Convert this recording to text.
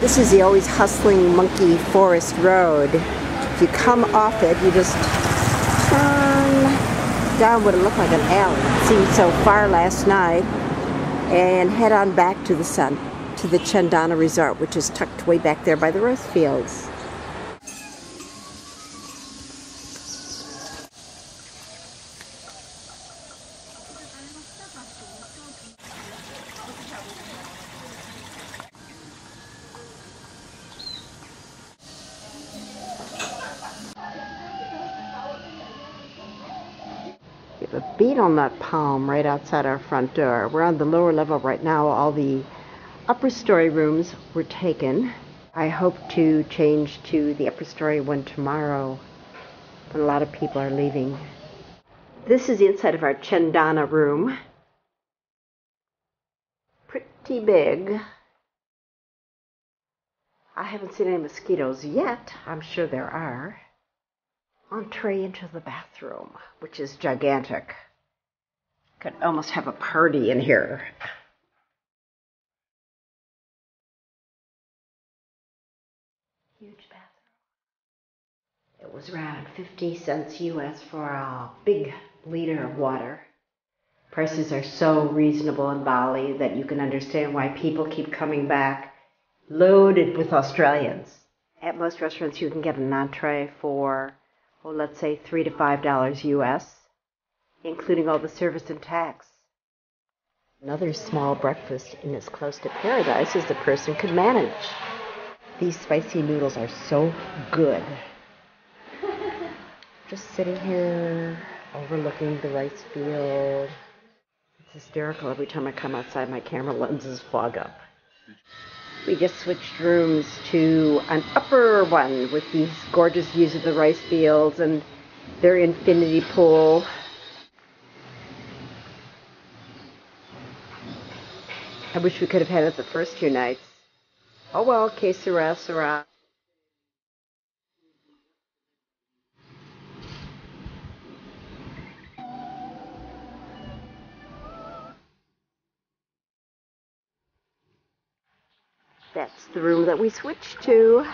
This is the always hustling monkey forest road. If you come off it, you just turn down what it looked like an alley. It seemed so far last night. And head on back to the sun, to the Cendana Resort, which is tucked way back there by the rice fields. A betel nut palm right outside our front door. We're on the lower level right now. All the upper story rooms were taken. I hope to change to the upper story one tomorrow when a lot of people are leaving. This is the inside of our Cendana room. Pretty big. I haven't seen any mosquitoes yet. I'm sure there are entree into the bathroom, which is gigantic. Could almost have a party in here. Huge bathroom. It was around 50 cents US for a big liter of water. Prices are so reasonable in Bali that you can understand why people keep coming back loaded with Australians. At most restaurants, you can get an entree for well, let's say three to five dollars US, including all the service and tax. Another small breakfast in as close to paradise as the person could manage. These spicy noodles are so good. Just sitting here overlooking the rice field. It's hysterical every time I come outside, my camera lenses fog up. We just switched rooms to an upper one with these gorgeous views of the rice fields and their infinity pool. I wish we could have had it the first few nights. Oh well, que sera, sera. That's the room that we switched to.